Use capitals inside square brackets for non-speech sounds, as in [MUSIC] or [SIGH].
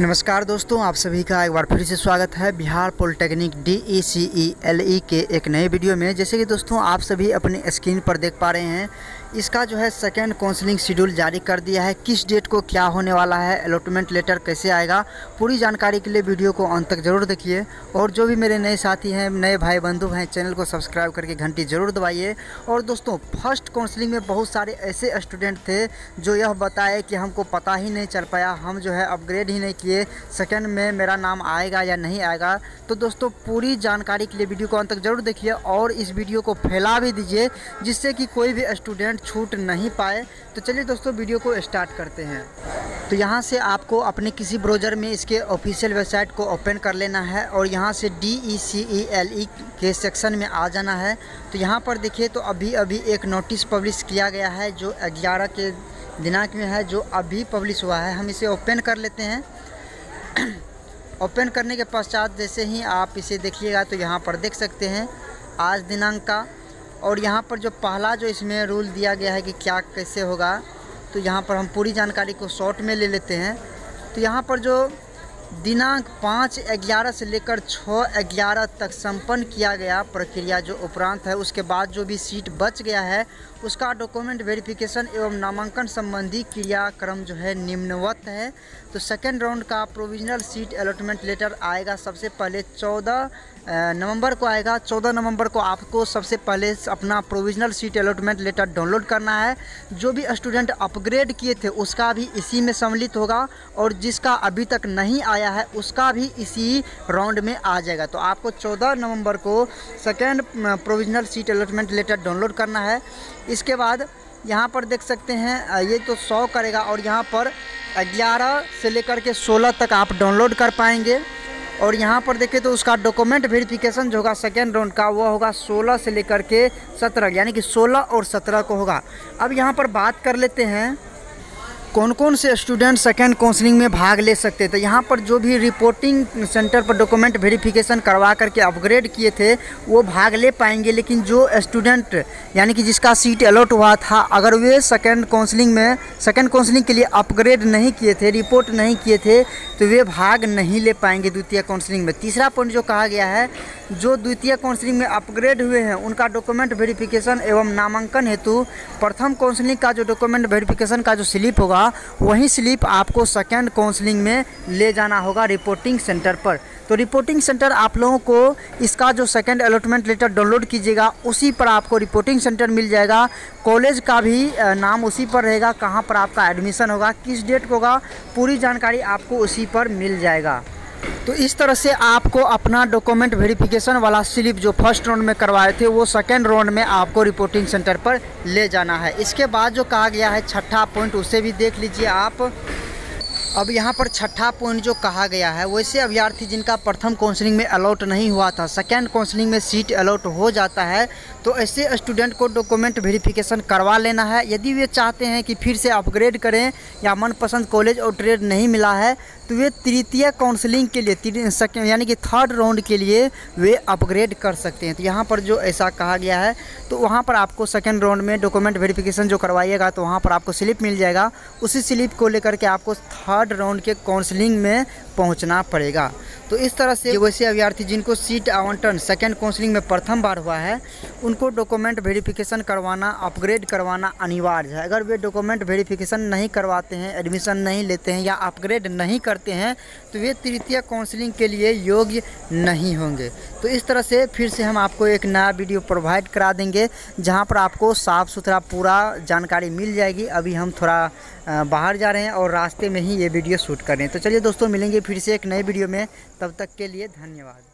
नमस्कार दोस्तों, आप सभी का एक बार फिर से स्वागत है Bihar polytechnic D E C E L E के एक नए वीडियो में। जैसे कि दोस्तों, आप सभी अपने स्क्रीन पर देख पा रहे हैं इसका जो है सेकेंड काउंसलिंग शेड्यूल जारी कर दिया है। किस डेट को क्या होने वाला है अलॉटमेंट लेटर कैसे आएगा, पूरी जानकारी के लिए वीडियो को अंत तक ज़रूर देखिए। और जो भी मेरे नए साथी हैं, नए भाई बंधु हैं चैनल को सब्सक्राइब करके घंटी ज़रूर दबाइए। और दोस्तों फ़र्स्ट काउंसलिंग में बहुत सारे ऐसे स्टूडेंट थे जो यह बताए कि हमको पता ही नहीं चल पाया, हम जो है अपग्रेड ही नहीं किए सेकेंड में मेरा नाम आएगा या नहीं आएगा। तो दोस्तों, पूरी जानकारी के लिए वीडियो को अंत तक ज़रूर देखिए और इस वीडियो को फैला भी दीजिए, जिससे कि कोई भी स्टूडेंट छूट नहीं पाए। तो चलिए दोस्तों, वीडियो को स्टार्ट करते हैं। तो यहाँ से आपको अपने किसी ब्राउज़र में इसके ऑफिशियल वेबसाइट को ओपन कर लेना है और यहाँ से D E C E L E के सेक्शन में आ जाना है। तो यहाँ पर देखिए तो अभी अभी एक नोटिस पब्लिश किया गया है, जो ग्यारह के दिनांक में है, जो अभी पब्लिश हुआ है। हम इसे ओपन कर लेते हैं। [CLEARS THROAT] ओपन करने के पश्चात जैसे ही आप इसे देखिएगा तो यहाँ पर देख सकते हैं, आज दिनांक का और यहाँ पर जो पहला जो इसमें रूल दिया गया है कि क्या कैसे होगा तो यहाँ पर हम पूरी जानकारी को शॉर्ट में ले लेते हैं। तो यहाँ पर जो दिनांक पाँच ग्यारह से लेकर छः ग्यारह तक संपन्न किया गया प्रक्रिया जो उपरांत है, उसके बाद जो भी सीट बच गया है, उसका डॉक्यूमेंट वेरिफिकेशन एवं नामांकन संबंधी क्रियाक्रम जो है निम्नवत है। तो सेकेंड राउंड का प्रोविजनल सीट अलॉटमेंट लेटर आएगा सबसे पहले चौदह नवंबर को आएगा। चौदह नवंबर को आपको सबसे पहले अपना provisional seat allotment letter download करना है। जो भी स्टूडेंट अपग्रेड किए थे, उसका भी इसी में सम्मिलित होगा और जिसका अभी तक नहीं आया है, उसका भी इसी राउंड में आ जाएगा। तो आपको चौदह नवंबर को second provisional seat allotment letter download करना है। इसके बाद यहाँ पर देख सकते हैं ये तो सौ करेगा और यहाँ पर ग्यारह से लेकर के सोलह तक आप डाउनलोड कर पाएँगे। और यहाँ पर देखें तो उसका डॉक्यूमेंट वेरिफिकेशन जो होगा सेकेंड राउंड का वह होगा 16 से लेकर के 17 यानी कि 16 और 17 को होगा। अब यहाँ पर बात कर लेते हैं कौन कौन से स्टूडेंट सेकेंड काउंसलिंग में भाग ले सकते थे? यहाँ पर जो भी रिपोर्टिंग सेंटर पर डॉक्यूमेंट वेरिफिकेशन करवा करके अपग्रेड किए थे, वो भाग ले पाएँगे। लेकिन जो स्टूडेंट यानी कि जिसका सीट अलॉट हुआ था, अगर वे सेकेंड काउंसलिंग में सेकेंड काउंसलिंग के लिए अपग्रेड नहीं किए थे रिपोर्ट नहीं किए थे तो वे भाग नहीं ले पाएँगे द्वितीय काउंसलिंग में। तीसरा पॉइंट जो कहा गया है, जो द्वितीय काउंसलिंग में अपग्रेड हुए हैं, उनका डॉक्यूमेंट वेरिफिकेशन एवं नामांकन हेतु प्रथम काउंसलिंग का जो डॉक्यूमेंट वेरिफिकेशन का जो स्लिप होगा वही स्लिप आपको सेकेंड काउंसलिंग में ले जाना होगा रिपोर्टिंग सेंटर पर। तो रिपोर्टिंग सेंटर आप लोगों को इसका जो सेकेंड अलॉटमेंट लेटर डाउनलोड कीजिएगा, उसी पर आपको रिपोर्टिंग सेंटर मिल जाएगा। कॉलेज का भी नाम उसी पर रहेगा, कहाँ पर आपका एडमिशन होगा, किस डेट को होगा, पूरी जानकारी आपको उसी पर मिल जाएगा। तो इस तरह से आपको अपना डॉक्यूमेंट वेरिफिकेशन वाला स्लिप जो फ़र्स्ट राउंड में करवाए थे, वो सेकेंड राउंड में आपको रिपोर्टिंग सेंटर पर ले जाना है। इसके बाद जो कहा गया है, छठा पॉइंट उसे भी देख लीजिए आप। अब यहाँ पर छठा पॉइंट जो कहा गया है, वैसे अभ्यर्थी जिनका प्रथम काउंसलिंग में अलॉट नहीं हुआ था सेकेंड काउंसलिंग में सीट अलॉट हो जाता है तो ऐसे स्टूडेंट को डॉक्यूमेंट वेरिफिकेशन करवा लेना है। यदि वे चाहते हैं कि फिर से अपग्रेड करें या मनपसंद कॉलेज और ट्रेड नहीं मिला है तो वे तृतीय काउंसलिंग के लिए यानी कि थर्ड राउंड के लिए वे अपग्रेड कर सकते हैं। तो यहाँ पर जो ऐसा कहा गया है तो वहाँ पर आपको सेकेंड राउंड में डॉक्यूमेंट वेरिफिकेशन जो करवाइएगा तो वहाँ पर आपको स्लिप मिल जाएगा। उसी स्लिप को लेकर के आपको थर्ड राउंड के काउंसलिंग में पहुँचना पड़ेगा। तो इस तरह से वैसे अभ्यर्थी जिनको सीट आवंटन सेकेंड काउंसलिंग में प्रथम बार हुआ है, उनको डॉक्यूमेंट वेरिफिकेशन करवाना अपग्रेड करवाना अनिवार्य है। अगर वे डॉक्यूमेंट वेरिफिकेशन नहीं करवाते हैं एडमिशन नहीं लेते हैं या अपग्रेड नहीं करते हैं तो वे तृतीय काउंसलिंग के लिए योग्य नहीं होंगे। तो इस तरह से फिर से हम आपको एक नया वीडियो प्रोवाइड करा देंगे, जहाँ पर आपको साफ़ सुथरा पूरा जानकारी मिल जाएगी। अभी हम थोड़ा बाहर जा रहे हैं और रास्ते में ही ये वीडियो शूट कर रहे हैं। तो चलिए दोस्तों, मिलेंगे फिर से एक नए वीडियो में। तब तक के लिए धन्यवाद।